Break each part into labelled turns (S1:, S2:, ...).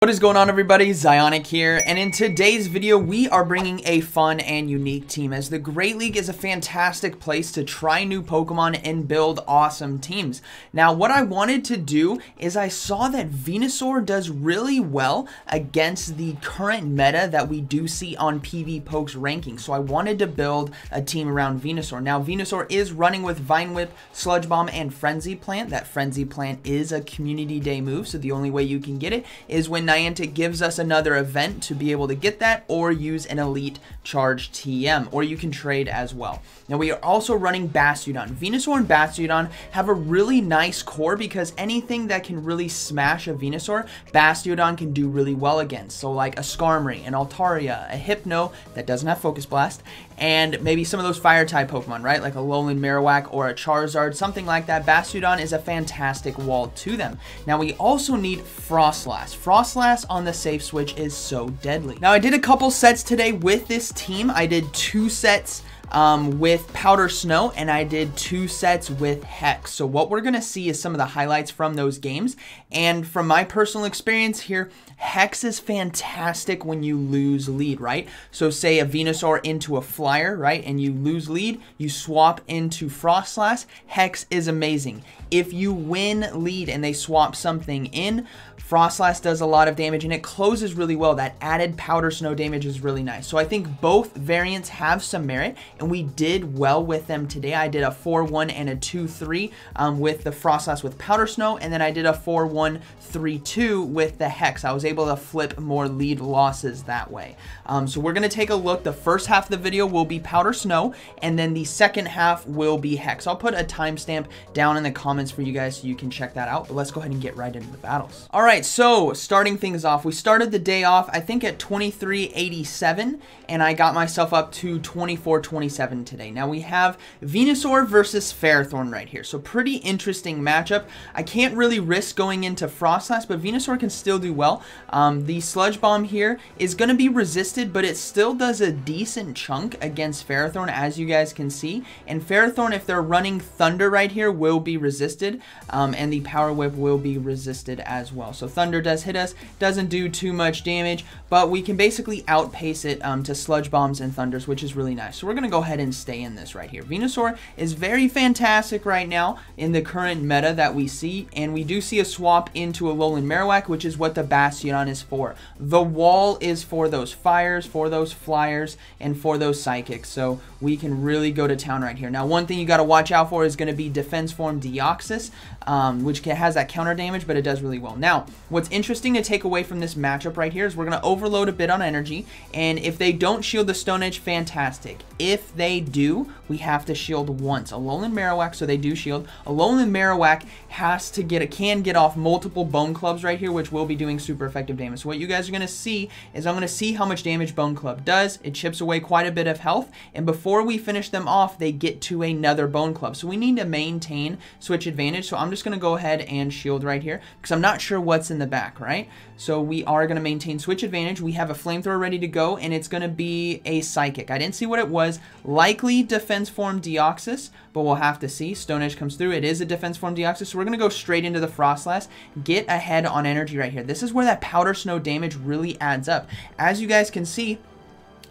S1: What is going on everybody, ZyoniK here, and in today's video we are bringing a fun and unique team as the Great League is a fantastic place to try new Pokemon and build awesome teams. Now what I wanted to do is I saw that Venusaur does really well against the current meta that we do see on PvPoke's ranking, so I wanted to build a team around Venusaur. Now Venusaur is running with Vine Whip, Sludge Bomb, and Frenzy Plant. That Frenzy Plant is a Community Day move, so the only way you can get it is when Niantic gives us another event to be able to get that or use an Elite Charge TM, or you can trade as well. Now we are also running Bastiodon. Venusaur and Bastiodon have a really nice core because anything that can really smash a Venusaur, Bastiodon can do really well against. So like a Skarmory, an Altaria, a Hypno that doesn't have Focus Blast, and maybe some of those fire type Pokemon, right? Like a Alolan Marowak or a Charizard, something like that. Bastiodon is a fantastic wall to them. Now we also need Froslass. Froslass on the safe switch is so deadly. Now I did a couple sets today with this team. I did two sets um, with Powder Snow, and I did two sets with Hex. So what we're to see is some of the highlights from those games. And from my personal experience here, Hex is fantastic when you lose lead, right? So say a Venusaur into a Flyer, right? And you lose lead, you swap into Froslass. Hex is amazing. If you win lead and they swap something in, Froslass does a lot of damage and it closes really well. That added powder snow damage is really nice. So I think both variants have some merit and we did well with them today. I did a 4-1 and a 2-3 um, with the Froslass with powder snow and then I did a 4-1, 3-2 with the Hex. I was able to flip more lead losses that way. Um, so we're going to take a look. The first half of the video will be powder snow and then the second half will be Hex. I'll put a timestamp down in the comments for you guys so you can check that out. But let's go ahead and get right into the battles. All right so starting things off, we started the day off, I think at 2387, and I got myself up to 2427 today. Now we have Venusaur versus Ferrothorn right here, so pretty interesting matchup. I can't really risk going into Froslass, but Venusaur can still do well. Um, the Sludge Bomb here is going to be resisted, but it still does a decent chunk against Ferrothorn, as you guys can see. And Ferrothorn, if they're running Thunder right here, will be resisted, um, and the Power Whip will be resisted as well. So Thunder does hit us, doesn't do too much damage, but we can basically outpace it um, to Sludge Bombs and Thunders, which is really nice. So we're going to go ahead and stay in this right here. Venusaur is very fantastic right now in the current meta that we see, and we do see a swap into a Alolan Marowak, which is what the Bastion is for. The wall is for those fires, for those flyers, and for those psychics, so we can really go to town right here. Now, one thing you got to watch out for is going to be Defense Form Deoxys, um, which has that counter damage, but it does really well. Now, what's interesting to take away from this matchup right here is we're going to overload a bit on energy, and if they don't shield the Stone Edge, fantastic. If they do, we have to shield once. Alolan Marowak, so they do shield. Alolan Marowak has to get, a, can get off multiple Bone Clubs right here, which we'll be doing super effective damage. So what you guys are going to see is I'm going to see how much damage Bone Club does. It chips away quite a bit of health, and before we finish them off, they get to another Bone Club. So we need to maintain switch advantage, so I'm just going to go ahead and shield right here, because I'm not sure what's in the back, right? So we are going to maintain switch advantage. We have a flamethrower ready to go, and it's going to be a psychic. I didn't see what it was. Likely defense form Deoxys, but we'll have to see. Stone Edge comes through. It is a defense form Deoxys, so we're going to go straight into the Froslass. Get ahead on energy right here. This is where that Powder Snow damage really adds up. As you guys can see,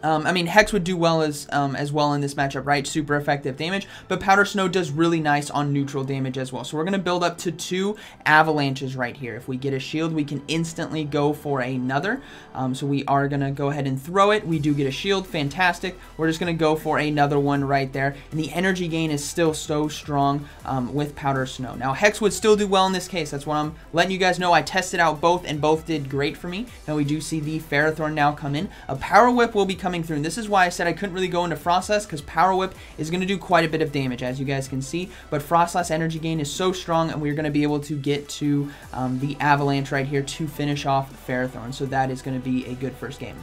S1: um, I mean, Hex would do well as um, as well in this matchup, right? Super effective damage, but Powder Snow does really nice on neutral damage as well. So we're going to build up to two Avalanches right here. If we get a shield, we can instantly go for another. Um, so we are going to go ahead and throw it. We do get a shield. Fantastic. We're just going to go for another one right there. And the energy gain is still so strong um, with Powder Snow. Now, Hex would still do well in this case. That's what I'm letting you guys know. I tested out both, and both did great for me. Now, we do see the Ferrothorn now come in. A Power Whip will be coming coming through. And this is why I said I couldn't really go into Froslass because Power Whip is going to do quite a bit of damage, as you guys can see. But Froslass energy gain is so strong, and we're going to be able to get to um, the Avalanche right here to finish off Ferrothorn. So that is going to be a good first game.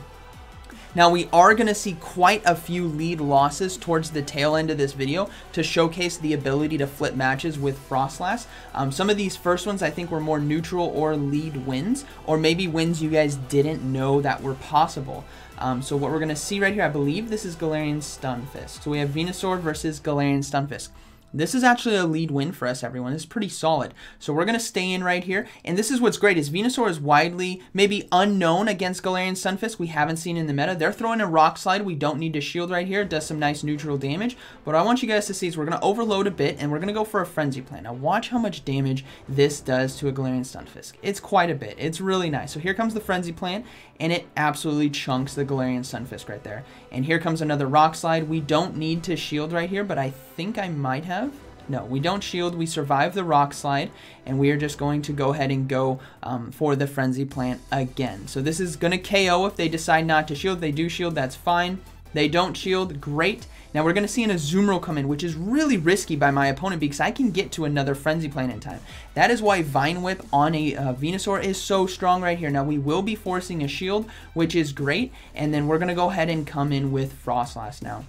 S1: Now we are going to see quite a few lead losses towards the tail end of this video to showcase the ability to flip matches with Froslass. Um, some of these first ones I think were more neutral or lead wins, or maybe wins you guys didn't know that were possible. Um, so what we're going to see right here, I believe this is Galarian Stunfisk. So we have Venusaur versus Galarian Stunfisk. This is actually a lead win for us, everyone. It's pretty solid. So we're going to stay in right here. And this is what's great is Venusaur is widely, maybe unknown against Galarian Stunfisk. We haven't seen in the meta. They're throwing a Rock Slide. We don't need to shield right here. It does some nice neutral damage. But what I want you guys to see is we're going to overload a bit and we're going to go for a Frenzy Plant. Now watch how much damage this does to a Galarian Stunfisk. It's quite a bit. It's really nice. So here comes the Frenzy Plant and it absolutely chunks the Galarian Stunfisk right there. And here comes another Rock Slide. We don't need to shield right here, but I think I might have. No, we don't shield. We survive the rock slide, and we are just going to go ahead and go um, for the frenzy plant again. So this is going to KO if they decide not to shield. they do shield, that's fine. They don't shield, great. Now we're going to see an Azumarill come in, which is really risky by my opponent because I can get to another Frenzy Plant in time. That is why Vine Whip on a uh, Venusaur is so strong right here. Now we will be forcing a shield, which is great, and then we're going to go ahead and come in with Froslass now.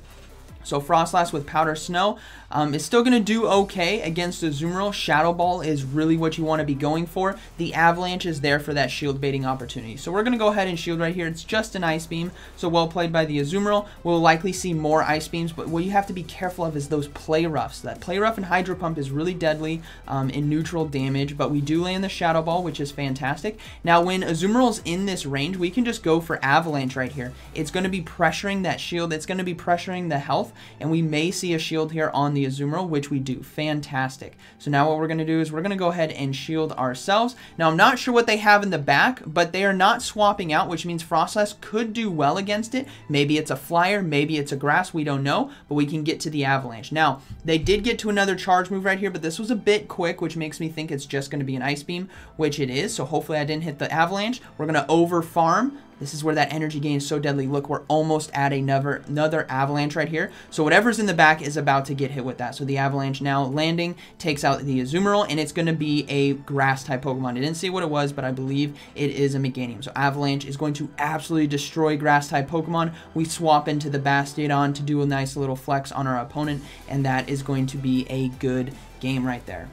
S1: So Froslass with Powder Snow um, is still going to do okay against Azumarill. Shadow Ball is really what you want to be going for. The Avalanche is there for that shield baiting opportunity. So we're going to go ahead and shield right here. It's just an Ice Beam, so well played by the Azumarill. We'll likely see more Ice Beams, but what you have to be careful of is those Play Roughs. That Play Rough and Hydro Pump is really deadly um, in neutral damage, but we do land the Shadow Ball, which is fantastic. Now, when Azumarill's in this range, we can just go for Avalanche right here. It's going to be pressuring that shield. It's going to be pressuring the health, and we may see a shield here on the Azumarill, which we do. Fantastic. So now what we're going to do is we're going to go ahead and shield ourselves. Now, I'm not sure what they have in the back, but they are not swapping out, which means Froslass could do well against it. Maybe it's a flyer, maybe it's a grass, we don't know, but we can get to the Avalanche. Now, they did get to another charge move right here, but this was a bit quick, which makes me think it's just going to be an Ice Beam, which it is, so hopefully I didn't hit the Avalanche. We're going to over farm this is where that energy gain is so deadly. Look, we're almost at another, another avalanche right here. So whatever's in the back is about to get hit with that. So the avalanche now landing takes out the Azumarill, and it's going to be a grass-type Pokemon. I didn't see what it was, but I believe it is a Meganium. So avalanche is going to absolutely destroy grass-type Pokemon. We swap into the Bastiodon to do a nice little flex on our opponent, and that is going to be a good game right there.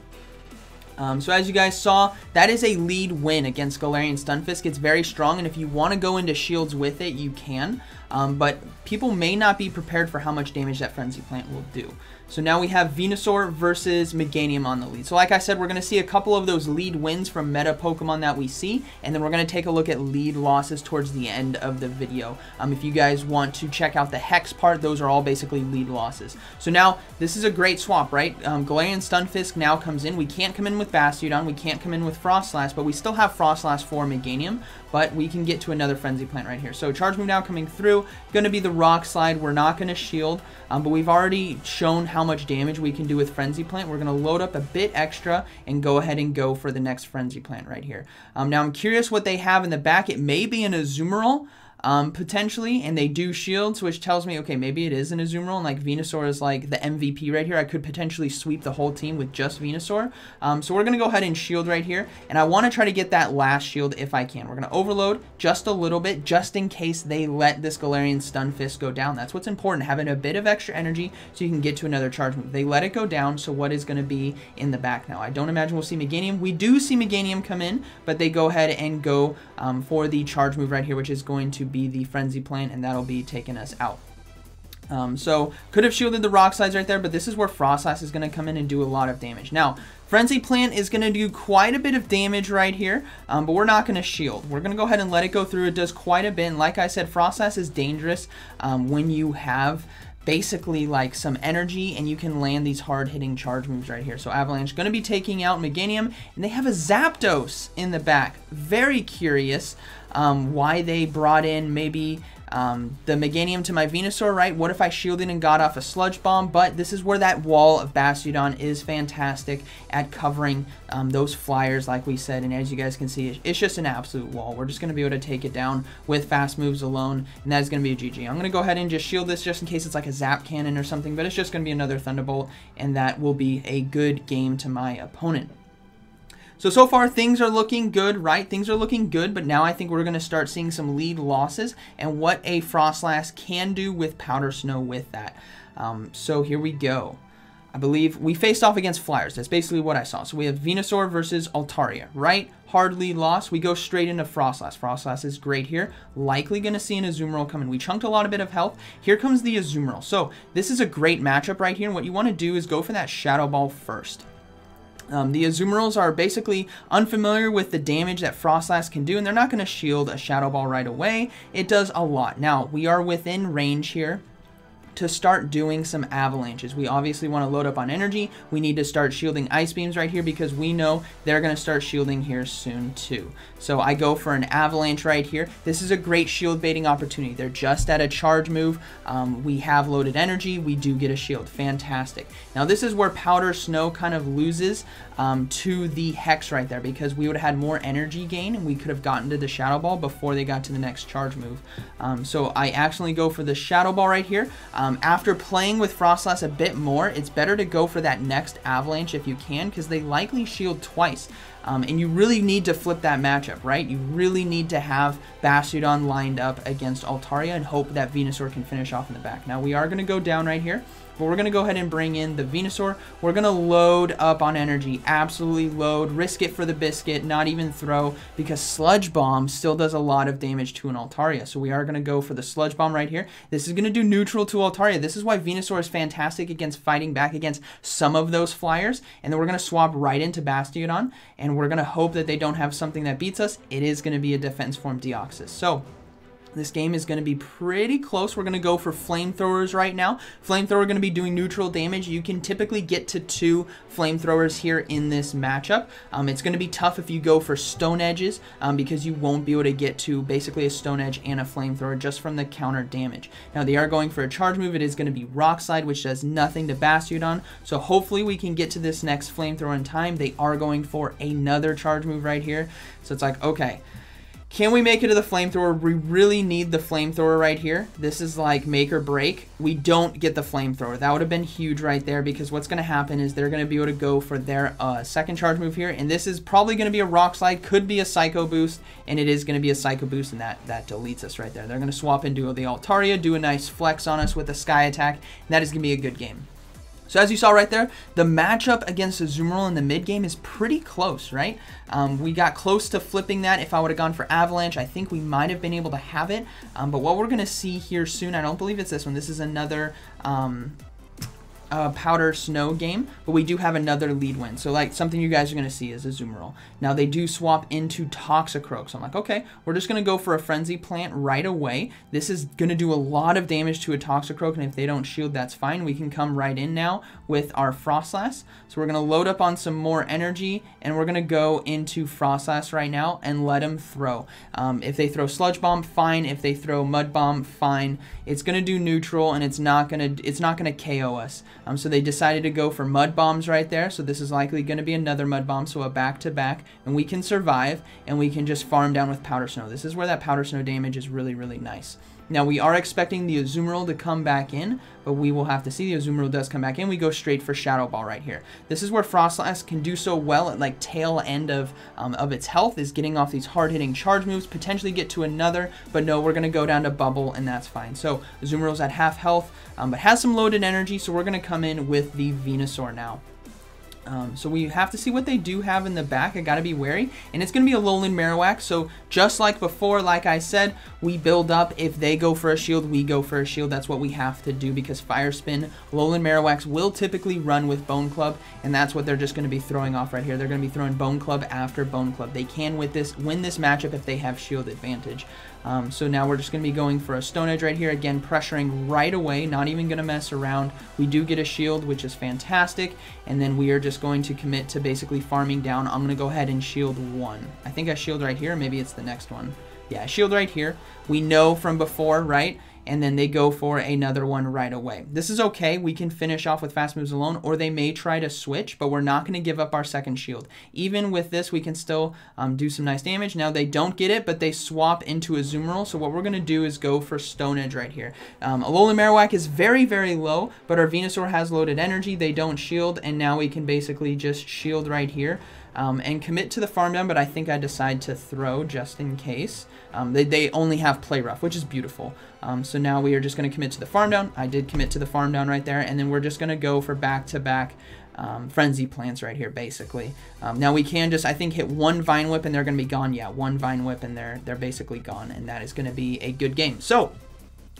S1: Um, so as you guys saw, that is a lead win against Galarian Stunfisk. It's very strong, and if you want to go into shields with it, you can. Um, but people may not be prepared for how much damage that Frenzy Plant will do. So now we have Venusaur versus Meganium on the lead. So like I said, we're going to see a couple of those lead wins from meta Pokemon that we see, and then we're going to take a look at lead losses towards the end of the video. Um, if you guys want to check out the Hex part, those are all basically lead losses. So now, this is a great swap, right? Um, Galarian Stunfisk now comes in. We can't come in with Bastiodon, we can't come in with Froslass, but we still have Froslass for Meganium, but we can get to another Frenzy Plant right here. So Charge Move now coming through, going to be the Rock Slide. We're not going to shield, um, but we've already shown how much damage we can do with Frenzy Plant. We're going to load up a bit extra and go ahead and go for the next Frenzy Plant right here. Um, now, I'm curious what they have in the back. It may be an Azumarill um, potentially, and they do shields, which tells me, okay, maybe it is an Azumarill, and like Venusaur is like the MVP right here. I could potentially sweep the whole team with just Venusaur. Um, so we're going to go ahead and shield right here, and I want to try to get that last shield if I can. We're going to overload just a little bit, just in case they let this Galarian Stunfisk go down. That's what's important, having a bit of extra energy so you can get to another charge move. They let it go down, so what is going to be in the back now? I don't imagine we'll see Meganium. We do see Meganium come in, but they go ahead and go um, for the charge move right here, which is going to be the Frenzy Plant, and that'll be taking us out. Um, so, could have shielded the rock slides right there, but this is where frost Froslass is going to come in and do a lot of damage. Now, Frenzy Plant is going to do quite a bit of damage right here, um, but we're not going to shield. We're going to go ahead and let it go through. It does quite a bit, and like I said, frost Froslass is dangerous um, when you have basically like some energy and you can land these hard hitting charge moves right here. So Avalanche going to be taking out Meganium and they have a Zapdos in the back. Very curious um, why they brought in maybe um, the Meganium to my Venusaur, right? What if I shielded and got off a Sludge Bomb? But this is where that wall of Bastiodon is fantastic at covering um, those flyers, like we said. And as you guys can see, it's just an absolute wall. We're just going to be able to take it down with fast moves alone, and that is going to be a GG. I'm going to go ahead and just shield this just in case it's like a Zap Cannon or something, but it's just going to be another Thunderbolt, and that will be a good game to my opponent. So, so far things are looking good, right? Things are looking good, but now I think we're going to start seeing some lead losses and what a Froslass can do with Powder Snow with that. Um, so here we go. I believe we faced off against Flyers. That's basically what I saw. So we have Venusaur versus Altaria, right? Hardly lost. We go straight into Froslass. Froslass is great here. Likely going to see an Azumarill come in. We chunked a lot of bit of health. Here comes the Azumarill. So this is a great matchup right here. And what you want to do is go for that Shadow Ball first. Um, the Azumarills are basically unfamiliar with the damage that Froslass can do, and they're not going to shield a Shadow Ball right away. It does a lot. Now, we are within range here to start doing some avalanches. We obviously want to load up on energy. We need to start shielding ice beams right here because we know they're going to start shielding here soon too. So I go for an avalanche right here. This is a great shield baiting opportunity. They're just at a charge move. Um, we have loaded energy. We do get a shield. Fantastic. Now this is where Powder Snow kind of loses um, to the Hex right there because we would have had more energy gain and we could have gotten to the Shadow Ball before they got to the next charge move. Um, so I actually go for the Shadow Ball right here. Um, after playing with Froslass a bit more, it's better to go for that next Avalanche if you can, because they likely shield twice. Um, and you really need to flip that matchup, right? You really need to have Bastiodon lined up against Altaria and hope that Venusaur can finish off in the back. Now, we are going to go down right here. But we're going to go ahead and bring in the Venusaur. We're going to load up on energy. Absolutely load. Risk it for the biscuit. Not even throw. Because Sludge Bomb still does a lot of damage to an Altaria. So we are going to go for the Sludge Bomb right here. This is going to do neutral to Altaria. This is why Venusaur is fantastic against fighting back against some of those flyers. And then we're going to swap right into Bastiodon. And we're going to hope that they don't have something that beats us. It is going to be a defense form Deoxys. So this game is going to be pretty close. We're going to go for flamethrowers right now. Flamethrower going to be doing neutral damage. You can typically get to two flamethrowers here in this matchup. Um, it's going to be tough if you go for stone edges um, because you won't be able to get to basically a stone edge and a flamethrower just from the counter damage. Now they are going for a charge move. It is going to be Rock Slide, which does nothing to Bastiodon. So hopefully we can get to this next flamethrower in time. They are going for another charge move right here. So it's like, okay, can we make it to the flamethrower? We really need the flamethrower right here. This is like make or break. We don't get the flamethrower. That would have been huge right there because what's going to happen is they're going to be able to go for their uh, second charge move here. And this is probably going to be a rock slide, could be a psycho boost, and it is going to be a psycho boost, and that, that deletes us right there. They're going to swap into the Altaria, do a nice flex on us with a sky attack, and that is going to be a good game. So as you saw right there, the matchup against Azumarill in the mid game is pretty close, right? Um, we got close to flipping that. If I would have gone for Avalanche, I think we might have been able to have it. Um, but what we're going to see here soon, I don't believe it's this one. This is another um, uh, Powder Snow game, but we do have another lead win. So like something you guys are to see is a Azumarill. Now they do swap into Toxicroak. So I'm like, okay, we're just to go for a Frenzy Plant right away. This is to do a lot of damage to a Toxicroak, and if they don't shield, that's fine. We can come right in now with our Froslass. So we're to load up on some more energy, and we're to go into Froslass right now and let them throw. Um, if they throw Sludge Bomb, fine. If they throw Mud Bomb, fine. It's to do neutral, and it's not to it's not to KO us. Um, so they decided to go for mud bombs right there. So this is likely going to be another mud bomb. So a back-to-back. -back, and we can survive. And we can just farm down with powder snow. This is where that powder snow damage is really, really nice. Now, we are expecting the Azumarill to come back in, but we will have to see. The Azumarill does come back in. We go straight for Shadow Ball right here. This is where Froslass can do so well at like tail end of, um, of its health, is getting off these hard-hitting charge moves, potentially get to another, but no, we're going to go down to Bubble, and that's fine. So Azumarill's at half health, um, but has some loaded energy, so we're going to come in with the Venusaur now. Um, so we have to see what they do have in the back. I got to be wary. And it's to be a Alolan Marowak. So just like before, like I said, we build up. If they go for a shield, we go for a shield. That's what we have to do because Fire Spin, Alolan Marowaks will typically run with Bone Club. And that's what they're just to be throwing off right here. They're to be throwing Bone Club after Bone Club. They can with this win this matchup if they have shield advantage. Um, so now we're just going to be going for a Stone Edge right here. Again, pressuring right away, not even going to mess around. We do get a shield, which is fantastic. And then we are just going to commit to basically farming down. I'm going to go ahead and shield one. I think I shield right here. Maybe it's the next one. Yeah, shield right here. We know from before, right? And then they go for another one right away. This is okay. We can finish off with fast moves alone, or they may try to switch, but we're not going to give up our second shield. Even with this, we can still um, do some nice damage. Now, they don't get it, but they swap into a Azumarill, so what we're going to do is go for Stone Edge right here. Um, Alolan Marowak is very, very low, but our Venusaur has loaded energy. They don't shield, and now we can basically just shield right here. Um, and commit to the farm down, but I think I decide to throw just in case. Um, they, they only have play rough, which is beautiful. Um, so now we are just going to commit to the farm down. I did commit to the farm down right there, and then we're just going to go for back-to-back um, frenzy plants right here, basically. Um, now we can just, I think, hit one vine whip and they're going to be gone. Yeah, one vine whip and they're they're basically gone, and that is going to be a good game. So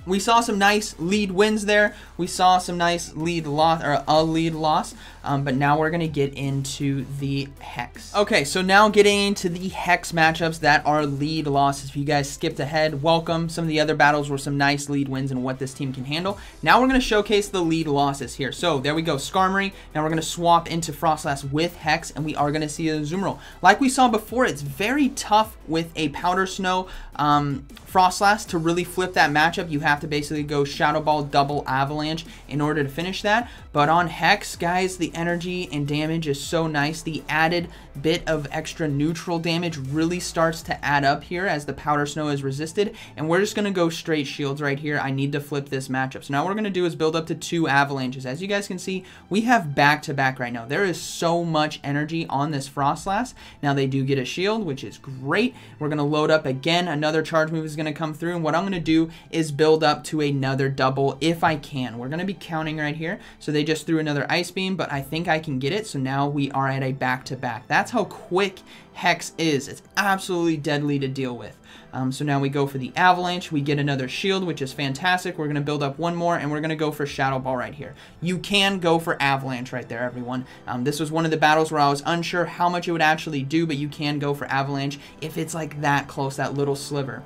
S1: we saw some nice lead wins there. We saw some nice lead loss or a lead loss. Um, but now we're gonna get into the hex. Okay, so now getting into the hex matchups that are lead losses. If you guys skipped ahead, welcome. Some of the other battles were some nice lead wins and what this team can handle. Now we're gonna showcase the lead losses here. So there we go, Skarmory. Now we're gonna swap into Froslass with Hex, and we are gonna see a Azumarill. Like we saw before, it's very tough with a Powder Snow um, Froslass to really flip that matchup. You have to basically go Shadow Ball, double Avalanche in order to finish that. But on Hex, guys, the energy and damage is so nice. The added bit of extra neutral damage really starts to add up here as the Powder Snow is resisted. And we're just going to go straight shields right here. I need to flip this matchup. So now what we're going to do is build up to two Avalanches. As you guys can see, we have back-to-back -back right now. There is so much energy on this Froslass. Now they do get a shield, which is great. We're going to load up again. Another charge move is going to come through. And what I'm going to do is build up to another double if I can. We're going to be counting right here. So they just threw another Ice Beam, but I think I can get it. So now we are at a back-to-back. -back. That's how quick Hex is. It's absolutely deadly to deal with. Um, so now we go for the Avalanche. We get another shield, which is fantastic. We're going to build up one more, and we're going to go for Shadow Ball right here. You can go for Avalanche right there, everyone. Um, this was one of the battles where I was unsure how much it would actually do, but you can go for Avalanche if it's like that close, that little sliver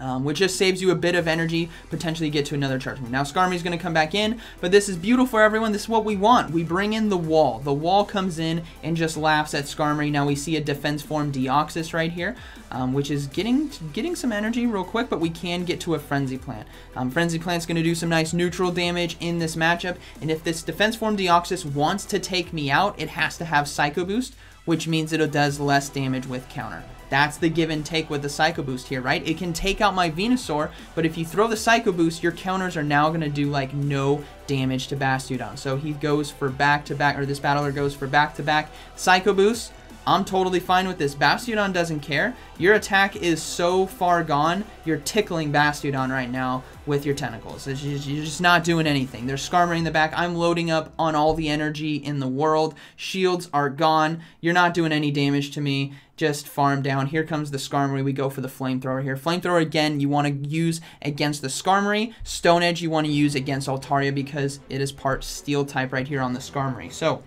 S1: um, which just saves you a bit of energy, potentially get to another charge move. Now Skarmory's going to come back in, but this is beautiful for everyone. This is what we want. We bring in the wall. The wall comes in and just laughs at Skarmory. Now we see a defense form Deoxys right here, um, which is getting getting some energy real quick, but we can get to a Frenzy Plant. Um, Frenzy Plant's going to do some nice neutral damage in this matchup, and if this defense form Deoxys wants to take me out, it has to have Psycho Boost, which means it does less damage with counter. That's the give and take with the Psycho Boost here, right? It can take out my Venusaur, but if you throw the Psycho Boost, your counters are now going to do, like, no damage to Bastiodon. So he goes for back-to-back, -back, or this battler goes for back-to-back -back Psycho Boost. I'm totally fine with this. Bastiodon doesn't care. Your attack is so far gone, you're tickling Bastiodon right now with your tentacles. Just, you're just not doing anything. Skarmory in the back. I'm loading up on all the energy in the world. Shields are gone. You're not doing any damage to me. Just farm down. Here comes the Skarmory. We go for the Flamethrower here. Flamethrower, again, you want to use against the Skarmory. Stone Edge you want to use against Altaria because it is part Steel type right here on the Skarmory. So,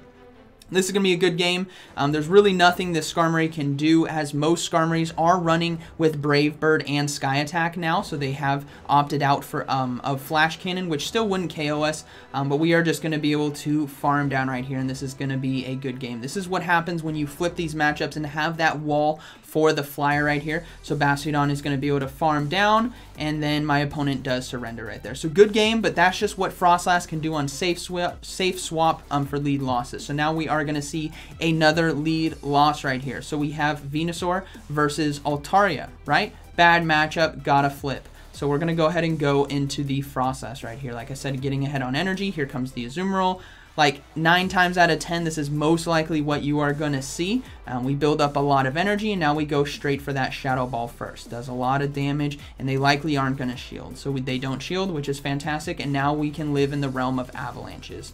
S1: this is going to be a good game. Um, there's really nothing this Skarmory can do as most Skarmories are running with Brave Bird and Sky Attack now, so they have opted out for um, of Flash Cannon, which still wouldn't KO us, um, but we are just going to be able to farm down right here, and this is going to be a good game. This is what happens when you flip these matchups and have that wall for the flyer right here. So Bastiodon is going to be able to farm down, and then my opponent does surrender right there. So good game, but that's just what Froslass can do on safe swap, safe swap um, for lead losses. So now we are going to see another lead loss right here. So we have Venusaur versus Altaria, right? Bad matchup, gotta flip. So we're going to go ahead and go into the Froslass right here. Like I said, getting ahead on energy. Here comes the Azumarill like nine times out of 10, this is most likely what you are going to see. Um, we build up a lot of energy and now we go straight for that Shadow Ball first. Does a lot of damage and they likely aren't going to shield. So we, they don't shield, which is fantastic. And now we can live in the realm of avalanches.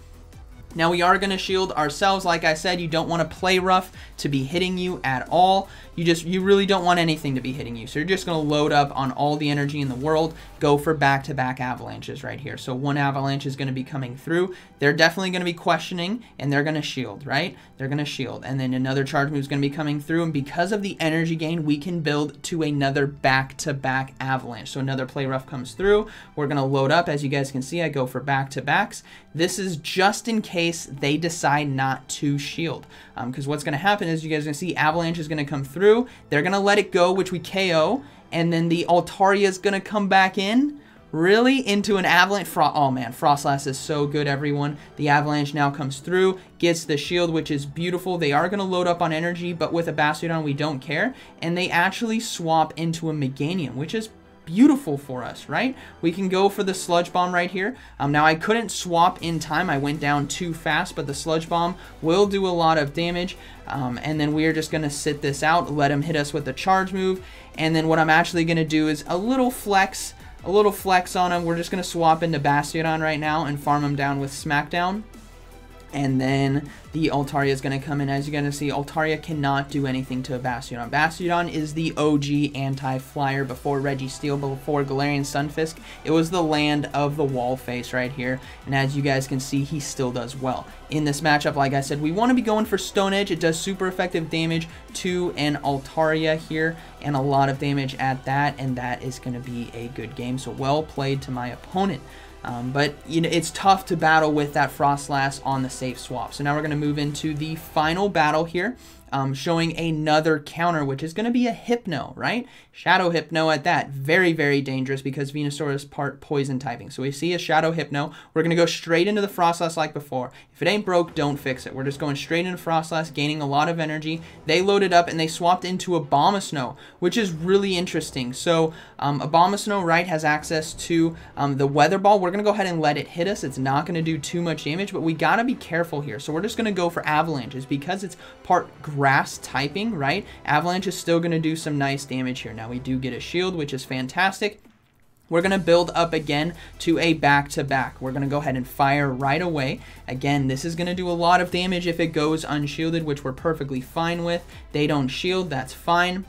S1: Now we are going to shield ourselves. Like I said, you don't want to play rough to be hitting you at all. You just, you really don't want anything to be hitting you. So you're just going to load up on all the energy in the world, go for back-to-back -back avalanches right here. So one avalanche is going to be coming through. They're definitely going to be questioning, and they're going to shield, right? They're going to shield. And then another charge move is going to be coming through, and because of the energy gain, we can build to another back-to-back -back avalanche. So another play rough comes through. We're going to load up. As you guys can see, I go for back-to-backs. This is just in case they decide not to shield. Because um, what's going to happen is you guys are going to see avalanche is going to come through. They're going to let it go, which we KO. And then the Altaria is going to come back in. Really into an Avalanche. Fro oh man, Froslass is so good, everyone. The Avalanche now comes through, gets the shield, which is beautiful. They are going to load up on energy, but with a Bastiodon, we don't care. And they actually swap into a Meganium, which is beautiful for us, right? We can go for the Sludge Bomb right here. Um, now, I couldn't swap in time. I went down too fast, but the Sludge Bomb will do a lot of damage. Um, and then we are just going to sit this out, let him hit us with the charge move. And then what I'm actually going to do is a little flex, a little flex on him. We're just going to swap into Bastiodon right now and farm him down with Smackdown. And then the Altaria is going to come in. As you're going to see, Altaria cannot do anything to a Bastiodon. Bastiodon is the OG anti-flyer before Registeel, before Galarian Stunfisk. It was the land of the wall face right here. And as you guys can see, he still does well. In this matchup, like I said, we want to be going for Stone Edge. It does super effective damage to an Altaria here and a lot of damage at that. And that is going to be a good game. So well played to my opponent. Um, but you know it's tough to battle with that Froslass on the safe swap. So now we're going to move into the final battle here um, showing another counter, which is going to be a Hypno, right? Shadow Hypno at that. Very, very dangerous because Venusaur is part poison typing. So we see a Shadow Hypno. We're going to go straight into the Froslass like before. If it ain't broke, don't fix it. We're just going straight into Froslass, gaining a lot of energy. They loaded up and they swapped into Abomasnow, which is really interesting. So um, Abomasnow, right, has access to um, the Weather Ball. We're going to go ahead and let it hit us. It's not going to do too much damage, but we got to be careful here. So we're just going to go for Avalanches because it's part grass typing, right? Avalanche is still going to do some nice damage here. Now we do get a shield, which is fantastic. We're going to build up again to a back-to-back. -back. We're going to go ahead and fire right away. Again, this is going to do a lot of damage if it goes unshielded, which we're perfectly fine with. They don't shield, that's fine.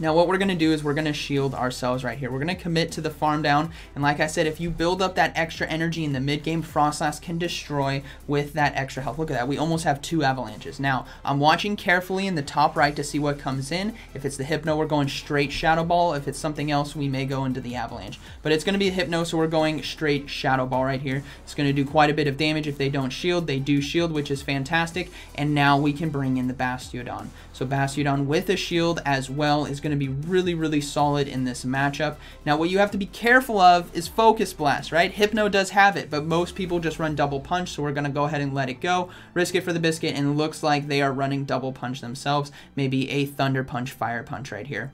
S1: Now what we're going to do is we're going to shield ourselves right here. We're going to commit to the farm down. And like I said, if you build up that extra energy in the mid game, Froslass can destroy with that extra health. Look at that. We almost have two avalanches. Now, I'm watching carefully in the top right to see what comes in. If it's the Hypno, we're going straight Shadow Ball. If it's something else, we may go into the Avalanche. But it's going to be Hypno, so we're going straight Shadow Ball right here. It's going to do quite a bit of damage if they don't shield. They do shield, which is fantastic. And now we can bring in the Bastiodon. So Bastiodon with a shield as well is going to be really, really solid in this matchup. Now, what you have to be careful of is Focus Blast, right? Hypno does have it, but most people just run Double Punch, so we're going to go ahead and let it go. Risk it for the biscuit, and looks like they are running Double Punch themselves. Maybe a Thunder Punch, Fire Punch right here.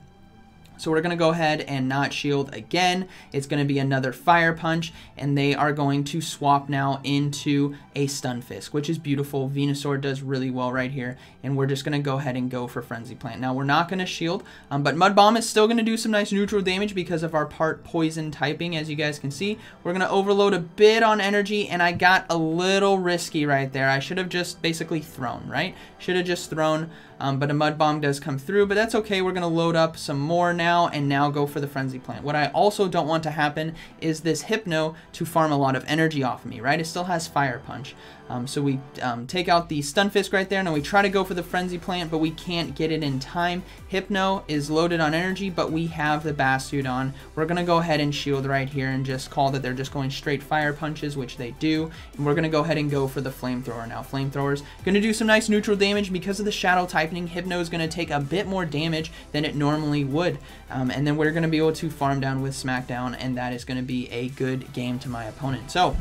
S1: So we're going to go ahead and not shield again. It's going to be another Fire Punch, and they are going to swap now into a stun Stunfisk, which is beautiful. Venusaur does really well right here, and we're just going to go ahead and go for Frenzy Plant. Now, we're not going to shield, um, but Mud Bomb is still going to do some nice neutral damage because of our part Poison typing, as you guys can see. We're going to overload a bit on energy, and I got a little risky right there. I should have just basically thrown, right? Should have just thrown, um, but a Mud Bomb does come through, but that's okay. We're going to load up some more now and now go for the Frenzy Plant. What I also don't want to happen is this Hypno to farm a lot of energy off of me, right? It still has Fire Punch. Um, so we um, take out the Stunfisk right there. Now we try to go for the Frenzy Plant, but we can't get it in time. Hypno is loaded on energy, but we have the Bastiodon. We're going to go ahead and shield right here and just call that they're just going straight Fire Punches, which they do. And we're going to go ahead and go for the Flamethrower now. Flamethrower's going to do some nice neutral damage. Because of the Shadow typing, Hypno is going to take a bit more damage than it normally would. Um, and then we're going to be able to farm down with Smackdown, and that is going to be a good game to my opponent. So,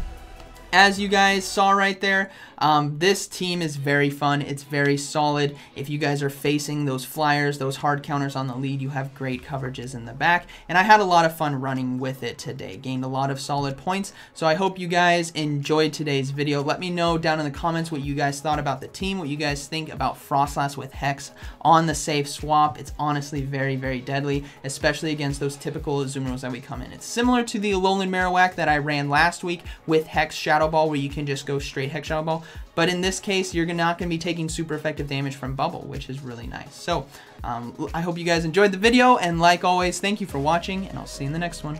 S1: as you guys saw right there, um, this team is very fun. It's very solid. If you guys are facing those flyers, those hard counters on the lead, you have great coverages in the back. And I had a lot of fun running with it today. Gained a lot of solid points. So I hope you guys enjoyed today's video. Let me know down in the comments what you guys thought about the team, what you guys think about Froslass with Hex on the safe swap. It's honestly very, very deadly, especially against those typical Azumarill that we come in. It's similar to the Alolan Marowak that I ran last week with Hex Shadow Ball, where you can just go straight Hex Shadow Ball. But in this case, you're not going to be taking super effective damage from Bubble, which is really nice. So um, I hope you guys enjoyed the video, and like always, thank you for watching, and I'll see you in the next one.